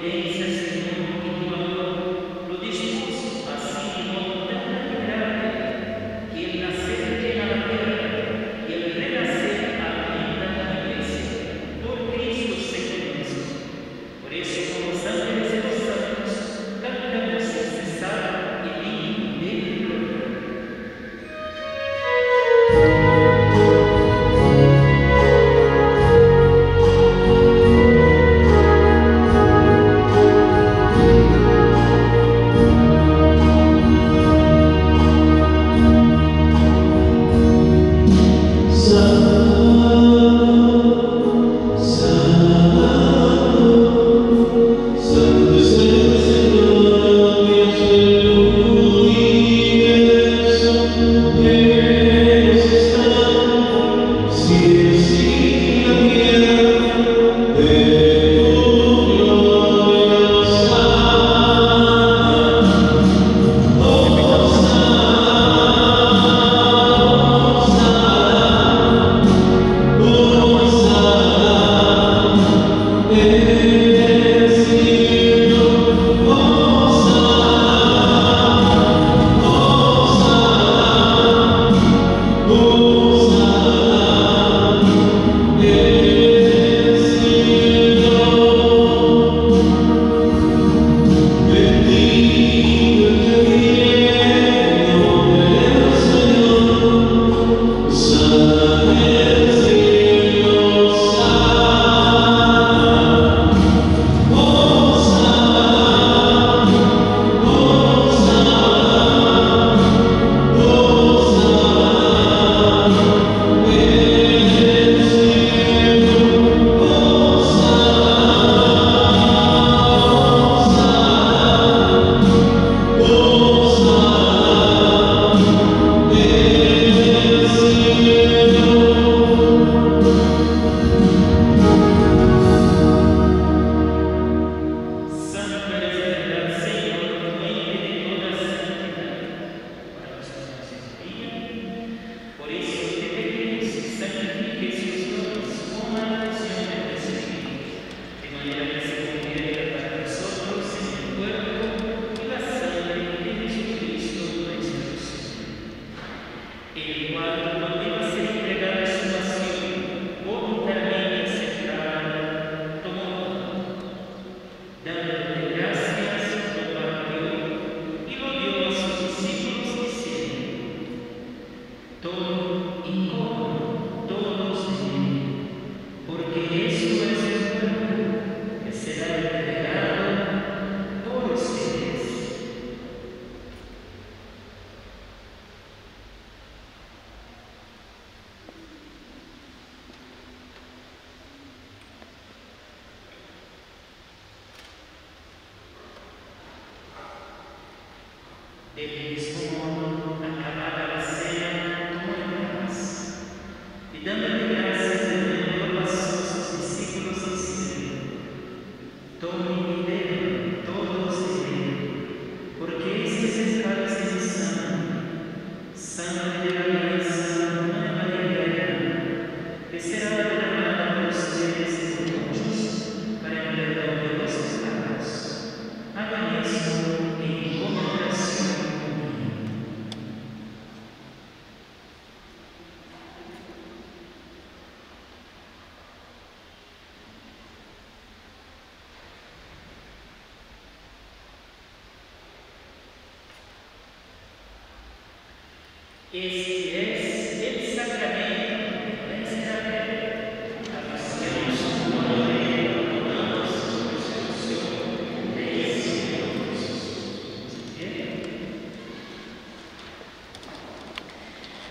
Amen. Ele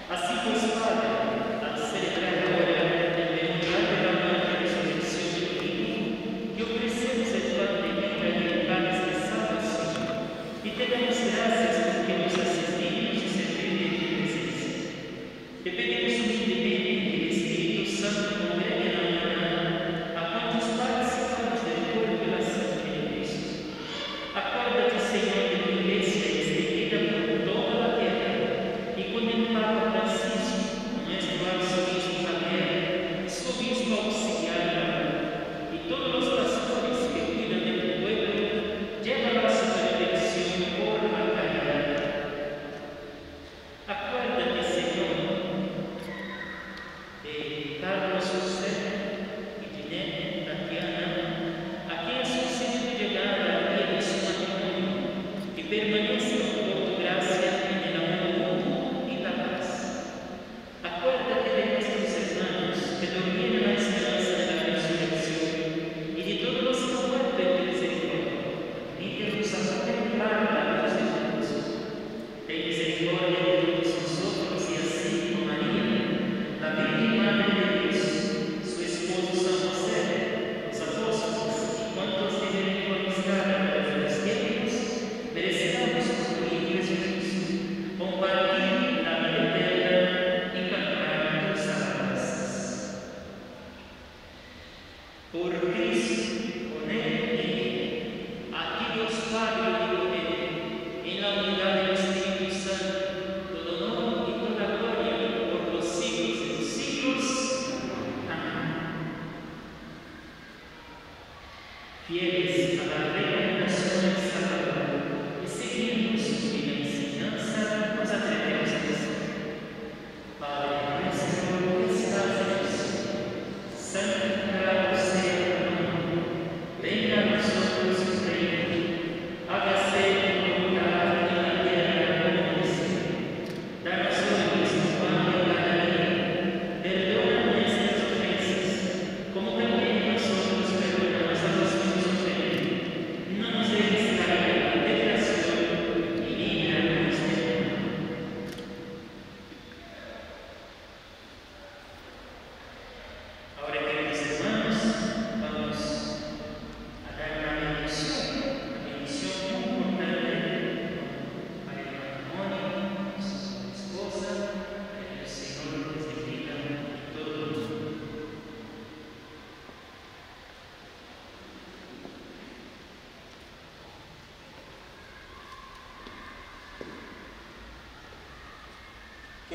Assim foi sua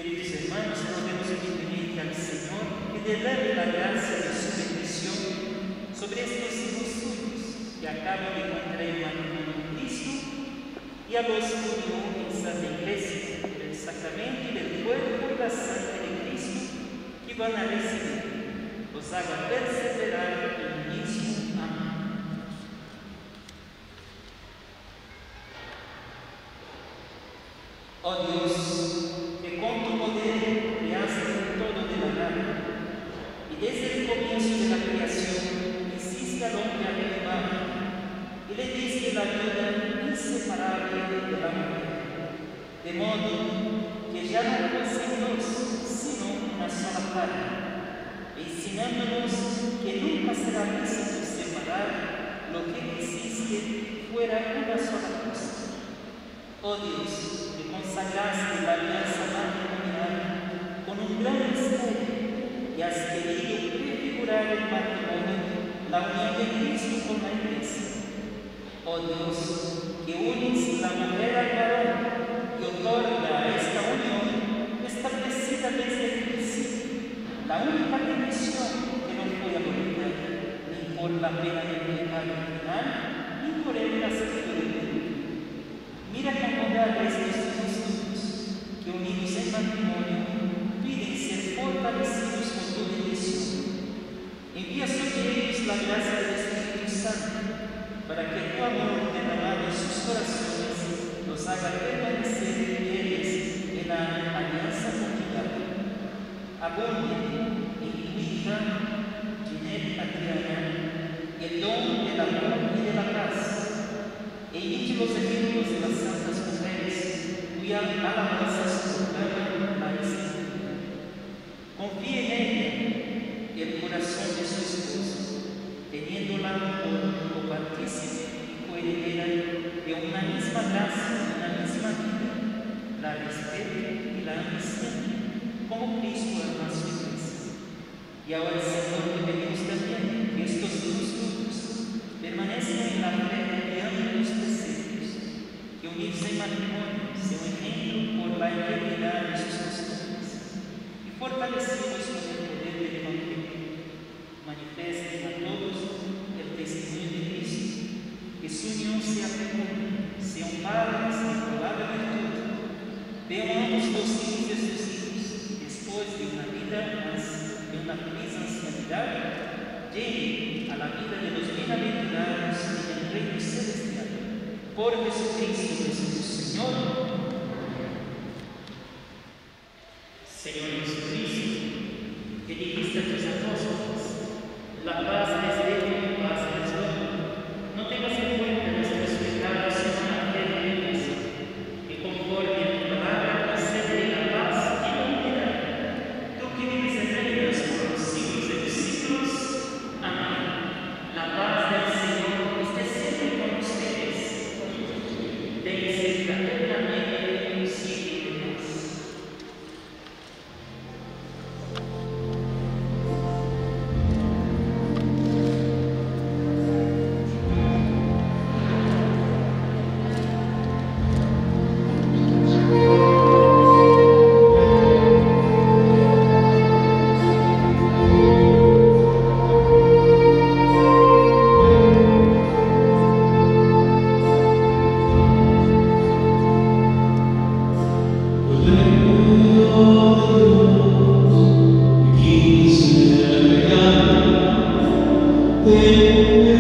Queridos hermanos, podemos pedirle al Señor que derrame la gracia de su bendición sobre estos hijos suyos que acaban de contraer matrimonio en Cristo y a los comuniones a la iglesia, del sacramento y del cuerpo y la sangre de Cristo que van a recibir. Os haga perseverar en enseñándonos que nunca será lícito separar lo que existe fuera una sola cosa. Oh Dios, que consagraste la alianza matrimonial con un gran misterio y has querido prefigurar el matrimonio, la unión de Cristo con la Iglesia. Oh Dios, que unes la mujer al varón y otorga a esta unión establecida desde la única bendición que no puede acompañar, ni por la pena del pecado original, ni por el castigo del mundo. Mira que a estos dos que unidos en matrimonio piden ser fortalecidos con tu bendición. Envía sobre ellos la gracia del Espíritu Santo para que tu amor derramado en sus corazones los haga permanecer fieles en la alianza con Abunde en tu hija, Ginette Adriana, el don del amor y de la paz. E imite los ejemplos de las santas mujeres, cuya alabanza se proclama a este. Confíe en ella el corazón de su esposo, teniéndola por copartícipe y coheredera de una misma gracia, una misma vida, la respete y la ambición, como Cristo ama a su iglesia. Y ahora, Señor, te pedimos también que estos dos frutos permanezcan en la fe y amen los preceptos, que unirse en matrimonio sea un ejemplo por la integridad de sus costumbres y fortalecidos con el poder del Evangelio, manifiesten a todos el testimonio de Cristo, que su unión sea fecunda, sea un padre sin probable virtud. Vean ambos los hijos de sus hijos, después de una vida más de una feliz ancianidad, llegue a la vida de los bienaventurados en el reino celestial. Por Jesucristo nuestro Señor. Señor Jesucristo, que dijiste a tus apóstoles, la paz les dejo, paz les doy. No tengas Amen.